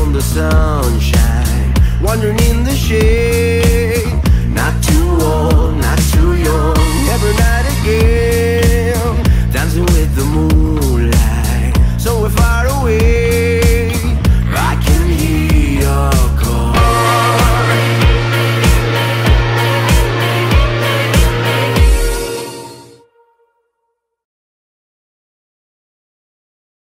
on the sunshine, wandering in the shade.